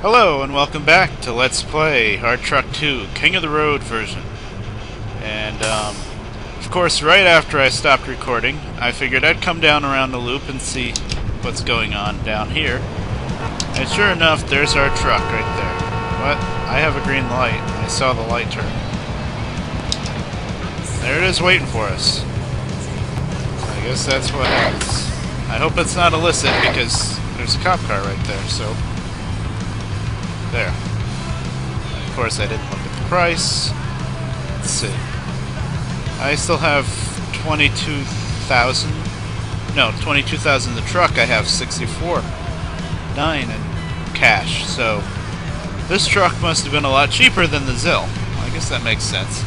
Hello and welcome back to Let's Play Hard Truck 2 King of the Road version. And, um, of course, right after I stopped recording, I figured I'd come down around the loop and see what's going on down here. And sure enough, there's our truck right there. What? I have a green light. I saw the light turn. There it is waiting for us. I guess that's what happens. I hope it's not illicit because there's a cop car right there, so... There. Of course, I didn't look at the price. Let's see. I still have 22,000. No, 22,000 the truck. I have 64. 9 in cash. So, this truck must have been a lot cheaper than the ZIL. I guess that makes sense.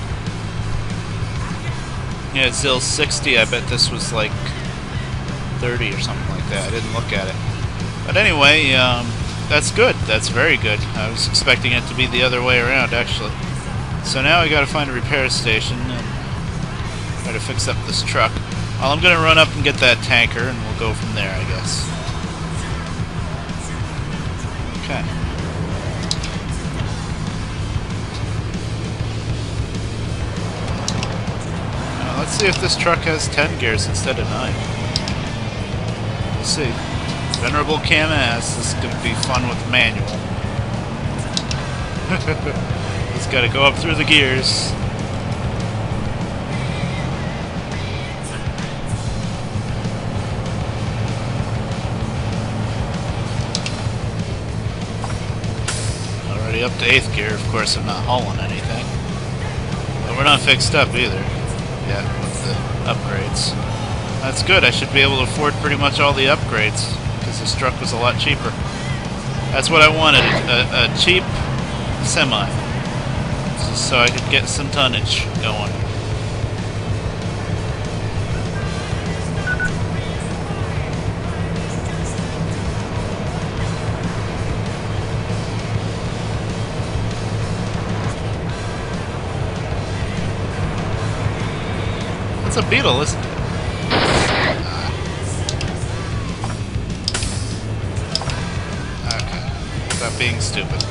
Yeah, ZIL 60. I bet this was like 30 or something like that. I didn't look at it. But anyway, um, that's good. That's very good. I was expecting it to be the other way around, actually. So now I gotta find a repair station and try to fix up this truck. Well, I'm gonna run up and get that tanker, and we'll go from there, I guess. Okay. Now, let's see if this truck has 10 gears instead of 9. We'll see. Venerable KAMAZ, this is going to be fun with manual. He's got to go up through the gears. Already up to 8th gear, of course I'm not hauling anything. But we're not fixed up either yet with the upgrades. That's good, I should be able to afford pretty much all the upgrades because this truck was a lot cheaper. That's what I wanted, a, a cheap semi, so I could get some tonnage going. It's a Beetle, isn't it? Being stupid.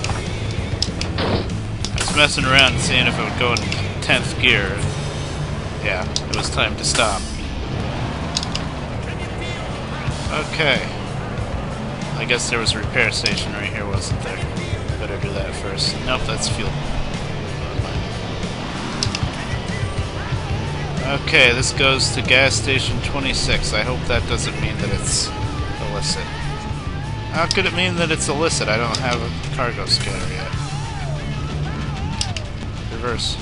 I was messing around seeing if it would go in 10th gear. Yeah, it was time to stop. Okay. I guess there was a repair station right here, wasn't there? Better do that first. Nope, that's fuel. Okay, this goes to gas station 26. I hope that doesn't mean that it's illicit. How could it mean that it's illicit? I don't have a cargo scanner yet. Reverse.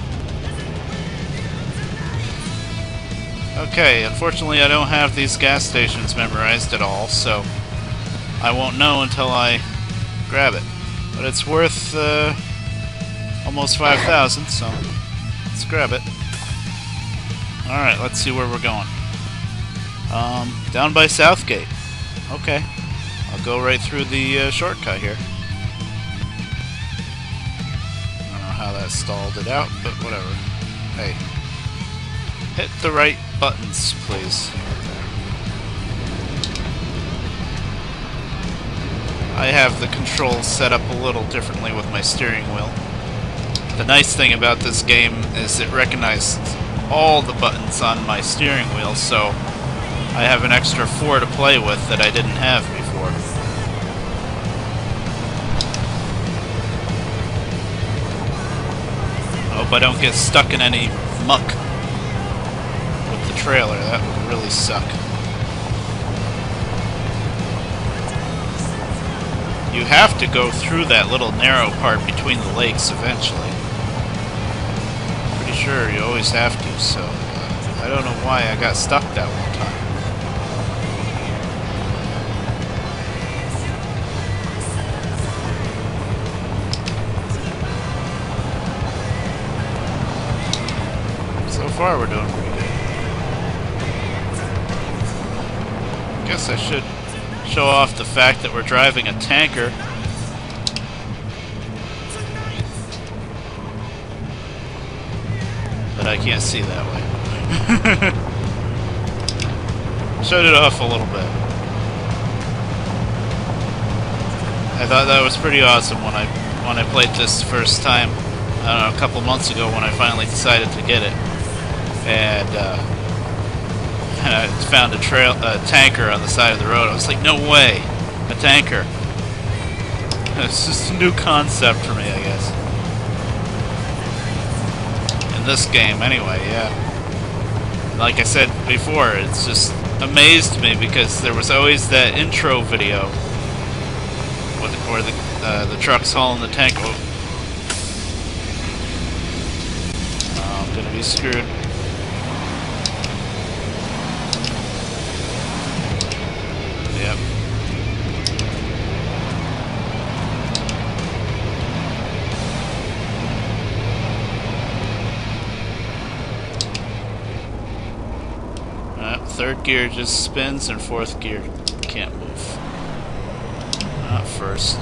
Okay, unfortunately I don't have these gas stations memorized at all, so I won't know until I grab it. But it's worth uh, almost 5,000, so let's grab it. Alright, let's see where we're going. Um, down by Southgate. Okay. I'll go right through the uh, shortcut here. I don't know how that stalled it out, but whatever. Hey. Hit the right buttons, please. I have the controls set up a little differently with my steering wheel. The nice thing about this game is it recognized all the buttons on my steering wheel, so I have an extra four to play with that I didn't have Hope I don't get stuck in any muck with the trailer. That would really suck. You have to go through that little narrow part between the lakes eventually. Pretty sure you always have to, so uh, I don't know why I got stuck that one time. Far we're doing pretty good. Guess I should show off the fact that we're driving a tanker. But I can't see that way. Shut it off a little bit. I thought that was pretty awesome when I when I played this first time. Know, a couple months ago when I finally decided to get it, and, uh, and I found a trail a tanker on the side of the road. I was like, no way, a tanker. It's just a new concept for me, I guess. In this game, anyway, yeah. Like I said before, it's just amazed me because there was always that intro video where the, uh, the truck's hauling the tank. Oh. I'm gonna be screwed. Yep. Uh, third gear just spins and fourth gear can't move. Not first.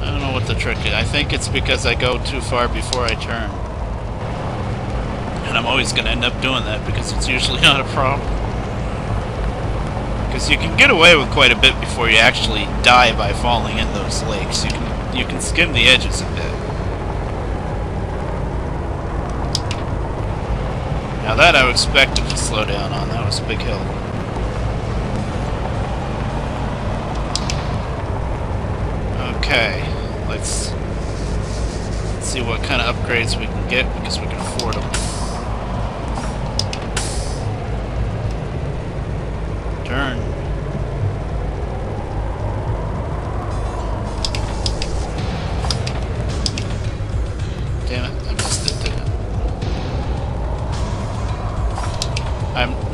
I don't know what the trick is. I think it's because I go too far before I turn. And I'm always going to end up doing that because it's usually not a problem. Because you can get away with quite a bit before you actually die by falling in those lakes. You can you can skim the edges a bit. Now that I expected to slow down on. That was a big hill. Okay, let's, let's see what kind of upgrades we can get because we can afford them.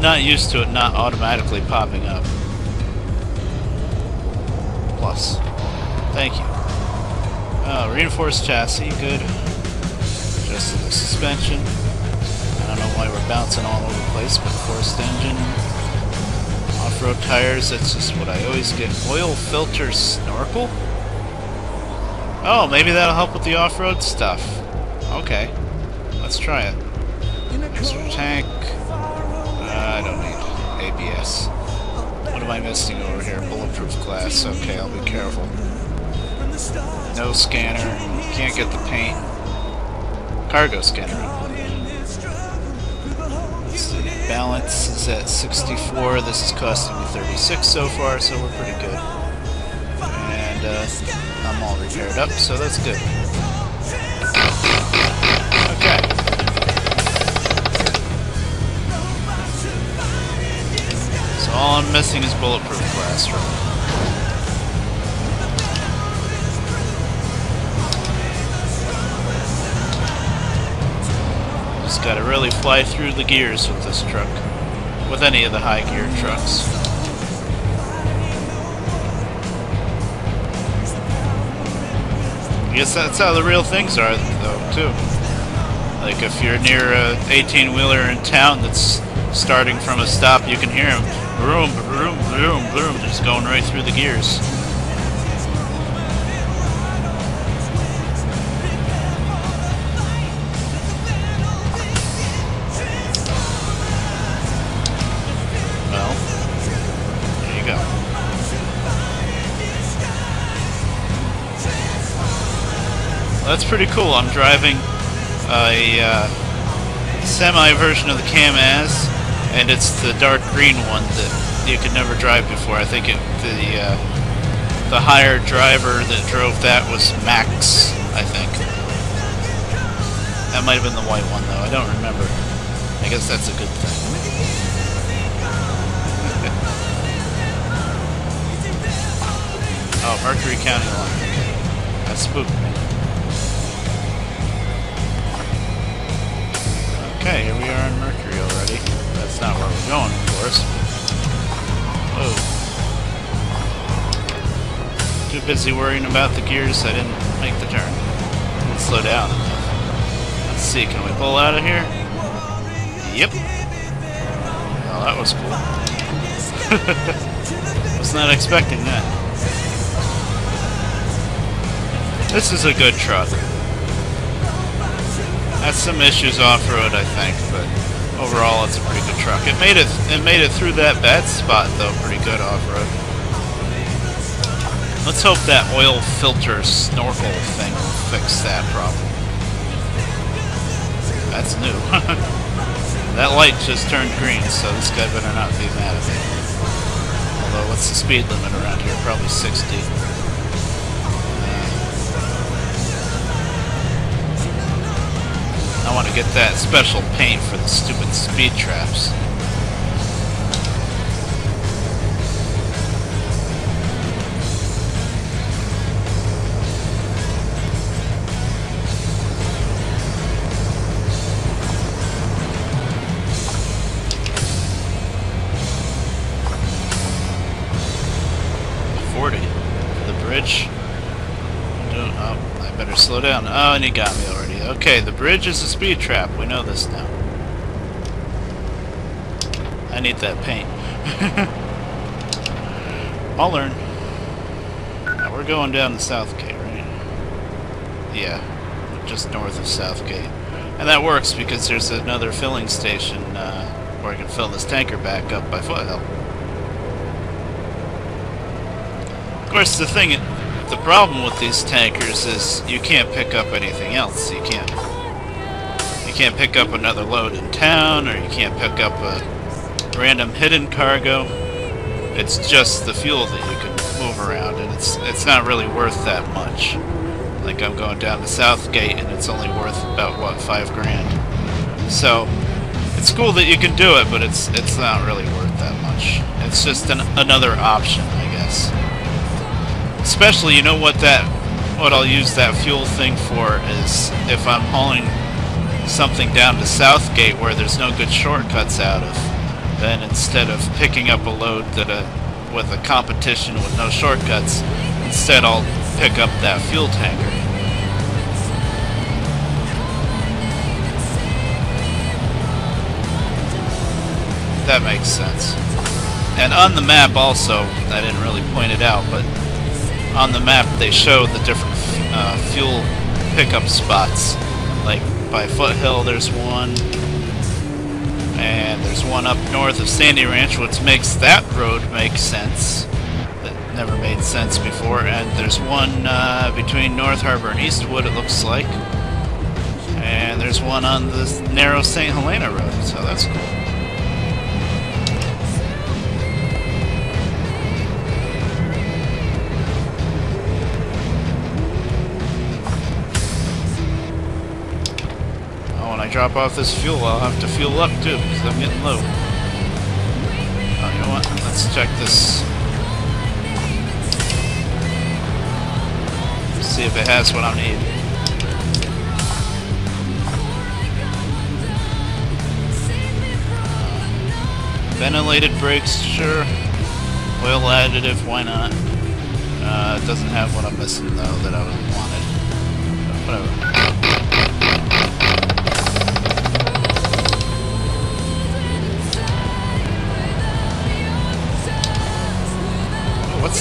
Not used to it not automatically popping up. Plus. Thank you. Uh, reinforced chassis, good. Adjusted the suspension. I don't know why we're bouncing all over the place, but forced engine. Off-road tires, that's just what I always get. Oil filter snorkel? Oh, maybe that'll help with the off-road stuff. Okay. Let's try it. Extra tank. I don't need ABS. What am I missing over here? Bulletproof glass. Okay, I'll be careful. No scanner. Can't get the paint. Cargo scanner. Let's see. Balance is at 64. This is costing me 36 so far, so we're pretty good. And uh, I'm all repaired up, so that's good. All I'm missing is bulletproof glass, right? Just gotta really fly through the gears with this truck. With any of the high gear trucks. I guess that's how the real things are, though, too. Like if you're near a 18 wheeler in town that's starting from a stop, you can hear them vroom, vroom, vroom, vroom, just going right through the gears. Well, there you go. That's pretty cool. I'm driving a uh, semi version of the KAMAZ, and it's the dark green one that you could never drive before. I think it, the uh, the higher driver that drove that was Max. I think that might have been the white one though. I don't remember. I guess that's a good thing. oh, Mercury County line. That spooked me. Okay, here we are in Mercury already. That's not where we're going, of course. Whoa. Too busy worrying about the gears, I didn't make the turn. Didn't slow down. Let's see, can we pull out of here? Yep. Oh, that was cool. was not expecting that. This is a good truck. Has some issues off-road, I think, but overall, it's a pretty good truck. It made it it made it through that bad spot though, pretty good off road. Let's hope that oil filter snorkel thing will fix that problem. That's new. that light just turned green, so this guy better not be mad at me. Although, what's the speed limit around here? Probably 60. Want to get that special paint for the stupid speed traps. Forty. The bridge. Oh, I better slow down. Oh, and he got me. Okay, the bridge is a speed trap. We know this now. I need that paint. I'll learn. Now we're going down to Southgate, right? Yeah, just north of Southgate. And that works because there's another filling station uh, where I can fill this tanker back up by Foothill. Of course, the thing the problem with these tankers is you can't pick up anything else. You can't you can't pick up another load in town, or you can't pick up a random hidden cargo. It's just the fuel that you can move around, and it's it's not really worth that much. Like I'm going down to Southgate, and it's only worth about what five grand. So it's cool that you can do it, but it's it's not really worth that much. It's just an, another option, I guess. Especially, you know what that, what I'll use that fuel thing for is if I'm hauling something down to Southgate where there's no good shortcuts out of, then instead of picking up a load that a, with a competition with no shortcuts, instead I'll pick up that fuel tanker. That makes sense. And on the map also, I didn't really point it out, but on the map they show the different uh, fuel pickup spots. Like by Foothill there's one, and there's one up north of Sandy Ranch, which makes that road make sense. That never made sense before. And there's one uh, between North Harbor and Eastwood, it looks like. And there's one on the narrow St. Helena Road, so that's cool. Drop off this fuel, I'll have to fuel up too, because I'm getting low. Oh, you know what? Let's check this. See if it has what I need. Ventilated brakes, sure. Oil additive, why not? Uh, it doesn't have what I'm missing though that I wanted. Whatever.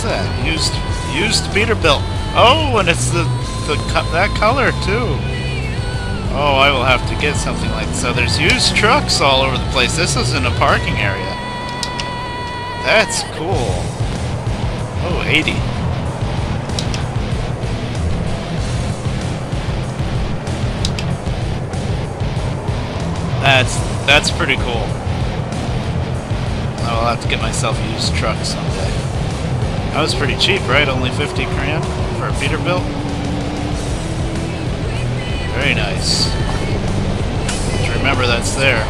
That? Used used Peterbilt. Oh, and it's the the that color too. Oh, I will have to get something like. So there's used trucks all over the place. This is in a parking area. That's cool. Oh, 80. That's that's pretty cool. I'll have to get myself a used truck someday. That was pretty cheap, right? Only 50 grand for a Peterbilt? Very nice. Just remember that's there.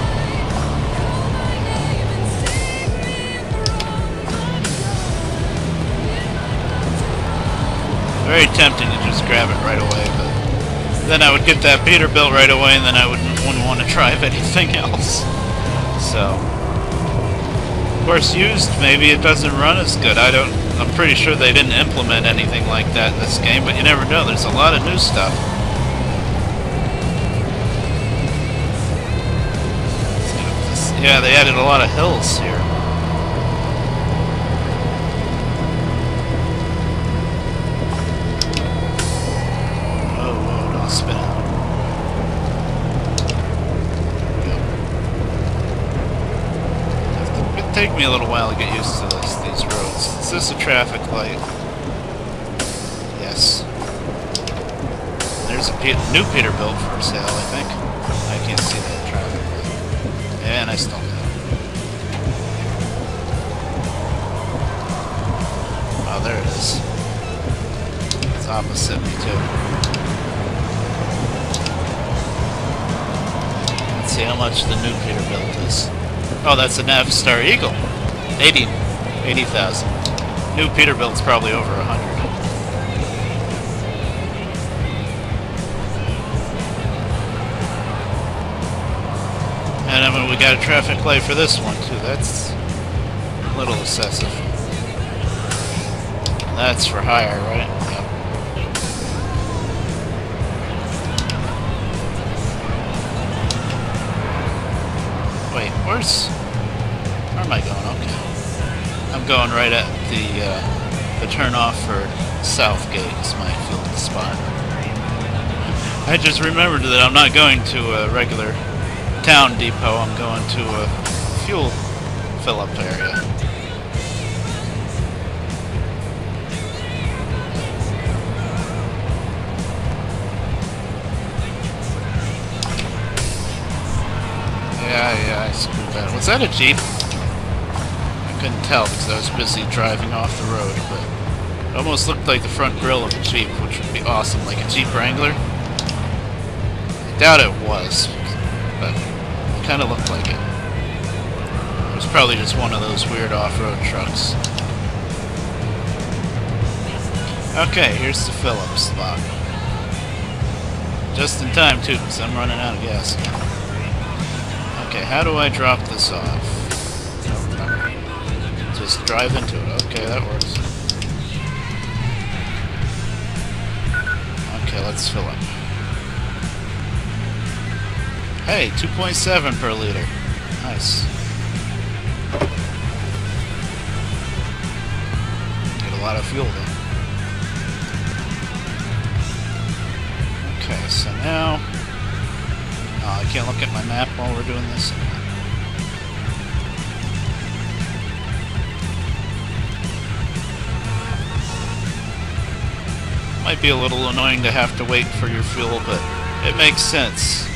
Very tempting to just grab it right away, but then I would get that Peterbilt right away and then I wouldn't, wouldn't want to drive anything else. So, of course, used, maybe it doesn't run as good. I don't I'm pretty sure they didn't implement anything like that in this game, but you never know. There's a lot of new stuff. Yeah, they added a lot of hills here. Take me a little while to get used to this, these roads. Is this a traffic light? Yes. There's a new Peterbilt for sale, I think. I can't see that traffic light. And I still know. Oh, there it is. It's opposite me, too. Let's see how much the new Peterbilt is. Oh, that's a Navistar Eagle. 80 80,000. New Peterbilt's probably over 100. And I mean, we got a traffic light for this one, too. That's a little excessive. That's for hire, right? Yep. Wait, where's... Where am I going? Okay. I'm going right at the, uh, the turnoff for Southgate is my field spot. I just remembered that I'm not going to a regular town depot. I'm going to a fuel fill-up area. Yeah, yeah, I screwed that. Was that a Jeep? Couldn't tell because I was busy driving off the road, but it almost looked like the front grille of a Jeep, which would be awesome, like a Jeep Wrangler. I doubt it was, but it kind of looked like it. It was probably just one of those weird off-road trucks. Okay, here's the fill-up spot. Just in time, too, because I'm running out of gas. Okay, how do I drop this off? Just drive into it. Okay, that works. Okay, let's fill up. Hey, 2.7 per liter. Nice. Get a lot of fuel though. Okay, so now... Oh, I can't look at my map while we're doing this. Might be a little annoying to have to wait for your fuel, but it makes sense.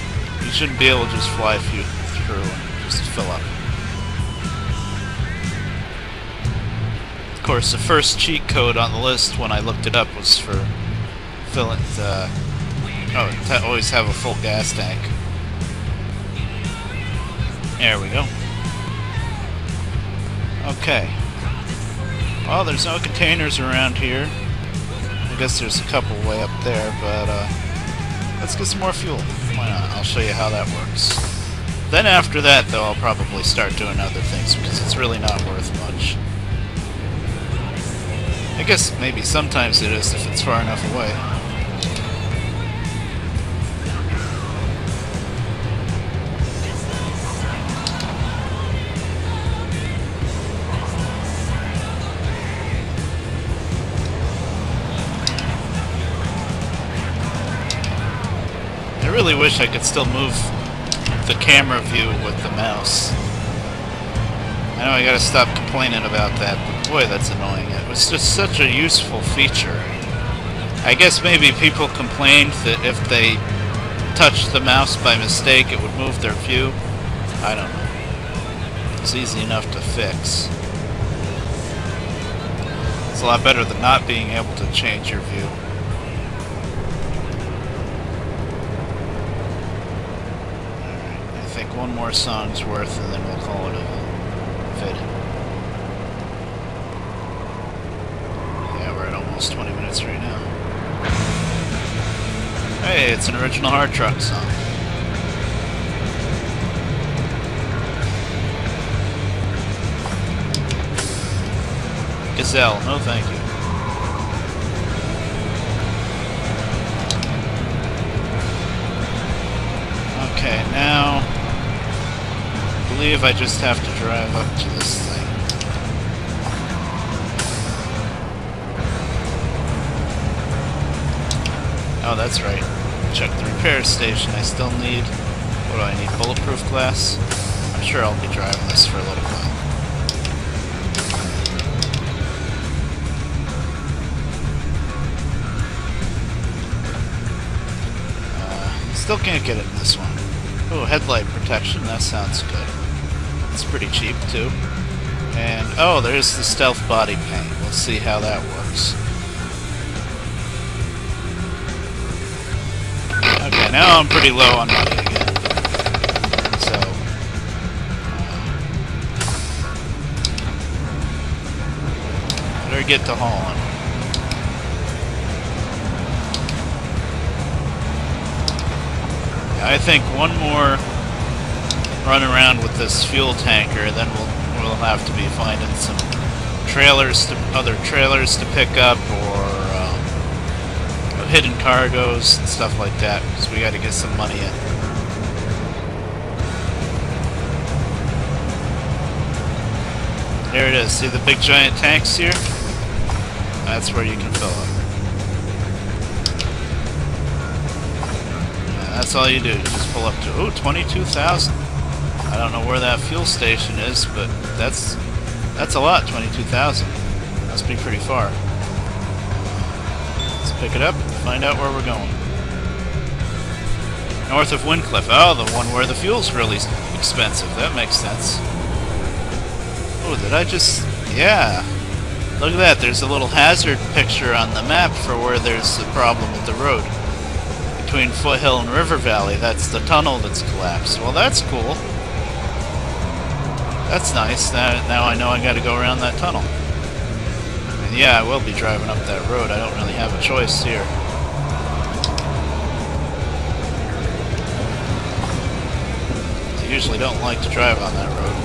You shouldn't be able to just fly through and just fill up. Of course, the first cheat code on the list when I looked it up was for filling the... Oh, to always have a full gas tank. There we go. Okay. Well, there's no containers around here. Guess there's a couple way up there, but uh, let's get some more fuel. Why not? I'll show you how that works. Then after that, though, I'll probably start doing other things because it's really not worth much. I guess maybe sometimes it is if it's far enough away. Really wish I could still move the camera view with the mouse. I know I gotta stop complaining about that, but boy, that's annoying. It was just such a useful feature. I guess maybe people complained that if they touched the mouse by mistake, it would move their view. I don't know. It's easy enough to fix. It's a lot better than not being able to change your view. Think one more song's worth and then we'll call it a vid. Yeah, we're at almost 20 minutes right now. Hey, it's an original hard truck song. Gazelle, no thank you. Okay, now believe I just have to drive up to this thing. Oh, that's right. Check the repair station. I still need... What do I need? Bulletproof glass? I'm sure I'll be driving this for a little while. Uh, still can't get it in this one. Oh, headlight protection, that sounds good. It's pretty cheap, too. And, oh, there's the stealth body paint. We'll see how that works. Okay, now I'm pretty low on money again. So... Uh, better get to hauling. I think one more run around with this fuel tanker, then we'll we'll have to be finding some trailers, to, other trailers to pick up, or um, hidden cargoes and stuff like that, because we got to get some money in. There it is. See the big giant tanks here? That's where you can fill up. that's all you do. You just pull up to, oh, 22,000. I don't know where that fuel station is, but that's that's a lot, 22,000. Must be pretty far. Let's pick it up and find out where we're going. North of Windcliff. Oh, the one where the fuel's really expensive. That makes sense. Oh, did I just... Yeah. Look at that. There's a little hazard picture on the map for where there's a problem with the road between Foothill and River Valley. That's the tunnel that's collapsed. Well, that's cool. That's nice. Now, now I know I gotta go around that tunnel. And yeah, I will be driving up that road. I don't really have a choice here. I usually don't like to drive on that road.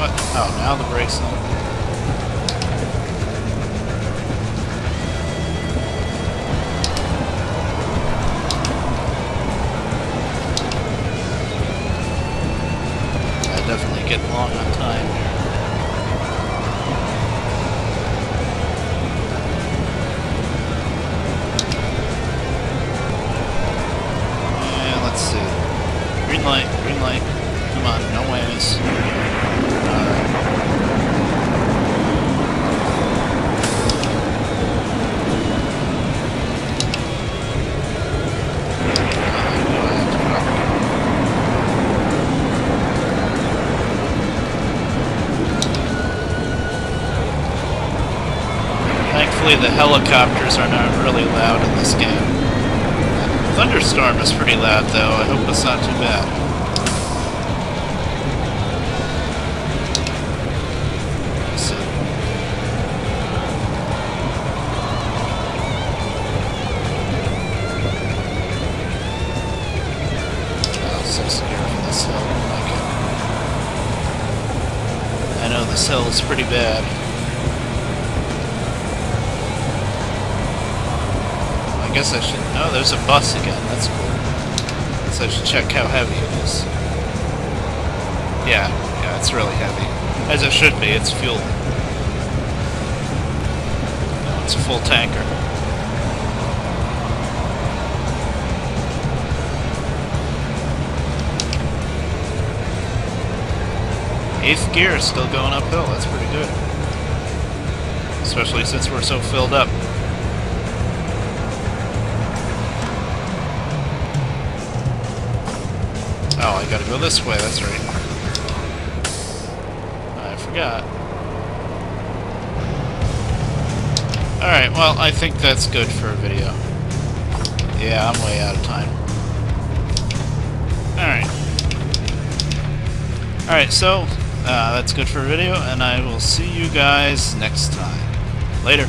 What? Oh, now the brakes on. Thankfully the helicopters are not really loud in this game. Thunderstorm is pretty loud though, I hope it's not too bad. I know this hill is pretty bad. Guess I should... Oh, there's a bus again. That's cool. So I should check how heavy it is. Yeah, yeah, it's really heavy. As it should be, it's fuel. No, it's a full tanker. Eighth gear is still going uphill. That's pretty good. Especially since we're so filled up. Gotta go this way, that's right. I forgot. Alright, well, I think that's good for a video. Yeah, I'm way out of time. Alright. Alright, so, uh, that's good for a video, and I will see you guys next time. Later.